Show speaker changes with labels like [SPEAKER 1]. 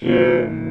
[SPEAKER 1] Sim.